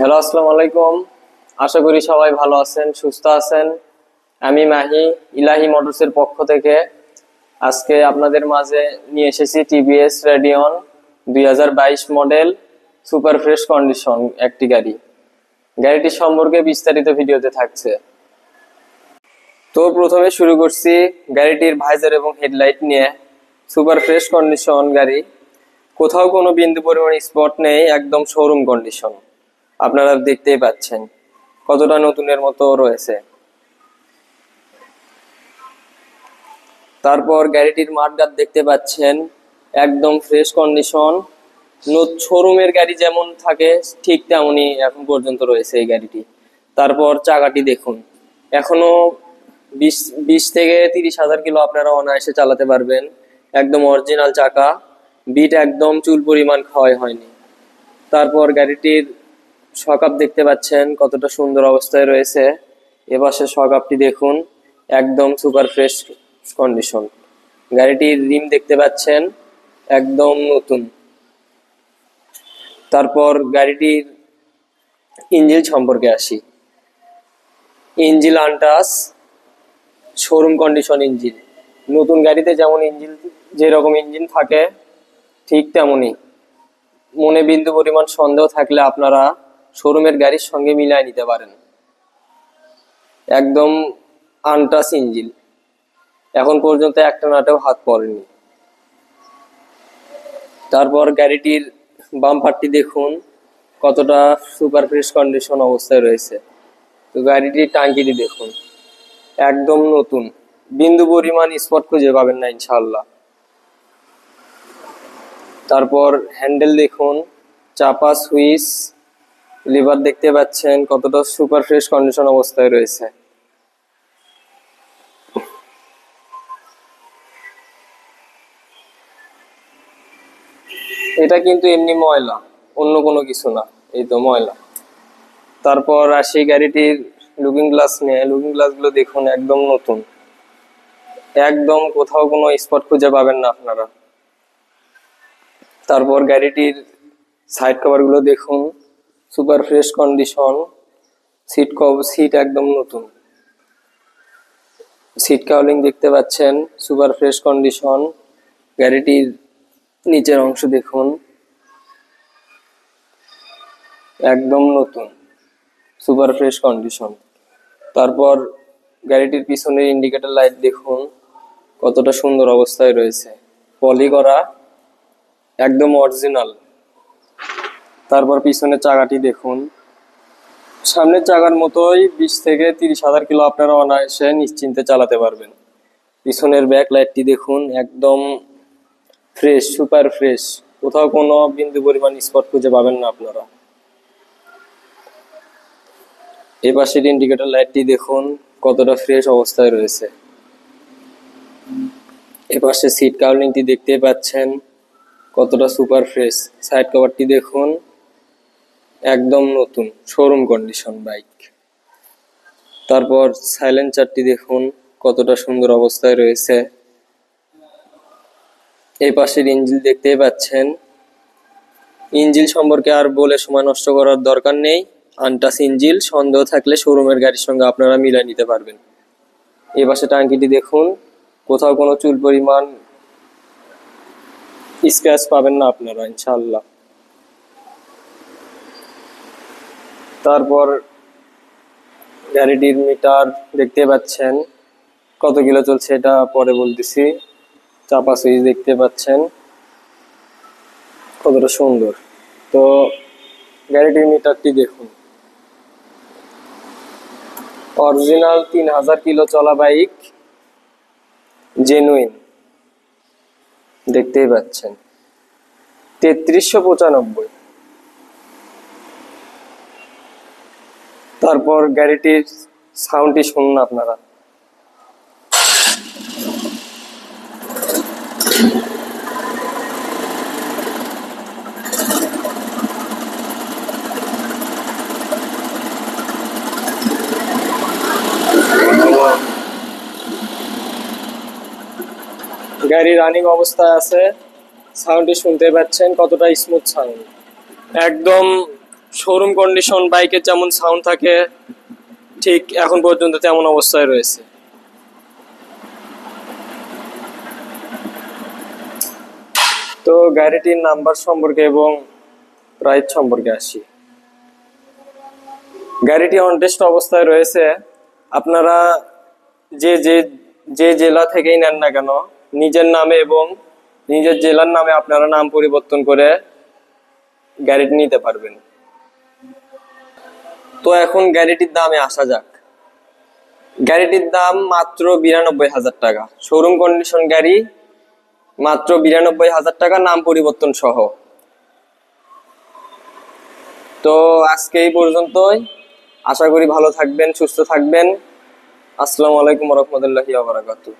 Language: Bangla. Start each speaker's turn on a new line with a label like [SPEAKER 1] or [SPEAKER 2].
[SPEAKER 1] হ্যালো, আসসালামু আলাইকুম। আশা করি সবাই ভালো আছেন, সুস্থ আছেন। আমি মাহি, ইলাহি মোটরসের পক্ষ থেকে আজকে আপনাদের মাঝে নিয়ে এসেছি টিভিএস রেডিয়ন দুই হাজার বাইশ মডেল সুপার ফ্রেশ কন্ডিশন একটি গাড়ি। গাড়িটি সম্পর্কে বিস্তারিত ভিডিওতে থাকছে। তো প্রথমে শুরু করছি গাড়িটির ভাইজার এবং হেডলাইট নিয়ে। সুপার ফ্রেশ কন্ডিশন গাড়ি। কোথাও কোনো বিন্দু পরিমাণ স্পট নেই, একদম শোরুম কন্ডিশন আপনারা দেখতেই পাচ্ছেন কতটা নতুনের মতো রয়েছে। তারপর গাড়িটির মাঠগাট দেখতে পাচ্ছেন, একদম ফ্রেশ কন্ডিশন শোরুমের গাড়ি যেমন থাকে, ঠিক তেমনই এখন পর্যন্ত রয়েছে এই গাড়িটি। তারপর চাকাটি দেখুন, এখনও বিশ বিশ থেকে তিরিশ হাজার কিলো আপনারা অনায়াসে চালাতে পারবেন। একদম অরিজিনাল চাকা বিট একদম চুল পরিমাণ ক্ষয় হয়নি। তারপর গাড়িটির সকাপ দেখতে পাচ্ছেন, কতটা সুন্দর অবস্থায় রয়েছে। এপাশে সকাপটি দেখুন, একদম সুপার ফ্রেশ কন্ডিশন। গাড়িটির রিম দেখতে পাচ্ছেন, একদম নতুন। তারপর গাড়িটির ইঞ্জিল সম্পর্কে আসি। Engine untouched, showroom condition engine. নতুন গাড়িতে যেমন ইঞ্জিন, যেরকম ইঞ্জিন থাকে, ঠিক তেমনই। মনে বিন্দু পরিমাণ সন্দেহ থাকলে আপনারা শোরুমের গাড়ির সঙ্গে মিলাই নিতে পারেন। একদম আনটাস ইঞ্জিন। এখন পর্যন্ত একটা নাটেও হাত পড়েনি। তারপর গাড়িটির বাম্পারটি দেখুন, কতটা সুপার ফ্রেশ কন্ডিশন অবস্থায় রয়েছে। তো গাড়িটির টাঙ্কিটি দেখুন, একদম নতুন। বিন্দু পরিমাণ স্পট খুঁজে পাবেন না ইনশাল্লাহ তারপর হ্যান্ডেল দেখুন, চাপা সুইচ লিভার দেখতে পাচ্ছেন, কতটা সুপার ফ্রেশ কন্ডিশন অবস্থায় রয়েছে। এটা কিন্তু এমনি ময়লা, অন্য কোনো কিছু না, এই তো ময়লা। তারপর আসি গাড়িটির লুকিং গ্লাস নিয়ে। লুকিং গ্লাসগুলো দেখুন, একদম নতুন। একদম কোথাও কোনো স্পট খুঁজে পাবেন না আপনারা। তারপর গাড়িটির সাইড কভারগুলো দেখুন। সুপার ফ্রেশ কন্ডিশন সিট কভ সিট একদম নতুন। সিট কাউলিং দেখতে পাচ্ছেন, সুপার ফ্রেশ কন্ডিশন, গাড়িটির নিচের অংশ দেখুন। একদম নতুন, সুপার ফ্রেশ কন্ডিশন। তারপর গাড়িটির পিছনের ইন্ডিকেটর লাইট দেখুন, কতটা সুন্দর অবস্থায় রয়েছে। পলি করা, একদম অরিজিনাল তারপর পিছনের চাকাটি দেখুন। সামনের চাকার মতোই বিশ থেকে তিরিশ হাজার কিলো আপনারা অনায়াসে নিশ্চিন্তে চালাতে পারবেন। পিছনের ব্যাক লাইটটি দেখুন, একদম ফ্রেশ সুপার ফ্রেশ কোথাও কোনো বিন্দু পরিমাণ স্পট খুঁজে পাবেন না আপনারা। এ পাশের ইন্ডিকেটর লাইটটি দেখুন, কতটা ফ্রেশ অবস্থায় রয়েছে। এ পাশে সিট কাউলিংটি দেখতে পাচ্ছেন, কতটা সুপার ফ্রেশ সাইড কভারটি দেখুন একদম নতুন শোরুম কন্ডিশন বাইক তারপর সাইলেন্সারটি দেখুন, কতটা সুন্দর অবস্থায় রয়েছে। এই পাশের ইঞ্জিল দেখতেই পাচ্ছেন। ইঞ্জিল সম্পর্কে আর বলে সময় নষ্ট করার দরকার নেই। আনটাস ইঞ্জিল, সন্দেহ থাকলে শোরুমের গাড়ির সঙ্গে আপনারা মিলাই নিতে পারবেন। এই পাশে টাঙ্কিটি দেখুন, কোথাও কোনো চুল পরিমাণ স্ক্র্যাচ পাবেন না আপনারা ইনশাল্লাহ তারপর গাড়িটির মিটার দেখতে পাচ্ছেন। কত কিলো চলছে এটা পরে বলতেছি। চাপা সুইচ দেখতে পাচ্ছেন। কতটা সুন্দর। তো গাড়িটির মিটারটি দেখুন। অরিজিনাল তিন হাজার কিলো চলা বাইক, জেনুইন। দেখতেই পাচ্ছেন। তেত্রিশশো পঁচানব্বই। তারপর গাড়িটির সাউন্ডটি শুনুন আপনারা। গাড়ি রানিং অবস্থায় আছে, সাউন্ডটি শুনতে পাচ্ছেন কতটা স্মুথ সাউন্ড একদম শোরুম কন্ডিশন বাইকের যেমন সাউন্ড থাকে, ঠিক এখন পর্যন্ত তেমন অবস্থায় রয়েছে। তো গাড়িটির নাম্বার সম্পর্কে এবং প্রাইস সম্পর্কে আসি। গাড়িটি অনটেস্ট অবস্থায় রয়েছে। আপনারা যে যে যে জেলা থেকেই নেন না কেন, নিজের নামে এবং নিজের জেলার নামে আপনারা নাম পরিবর্তন করে গাড়িটি নিতে পারবেন। তো এখন গাড়িটির দামে আসা যাক। গাড়িটির দাম মাত্র বিরানব্বই হাজার টাকা। শোরুম কন্ডিশন গাড়ি মাত্র বিরানব্বই হাজার টাকা, নাম পরিবর্তন সহ। তো আজকে এই পর্যন্তই। আশা করি ভালো থাকবেন, সুস্থ থাকবেন। আসসালামু আলাইকুম রহমতুল্লাহি আবরাকাতু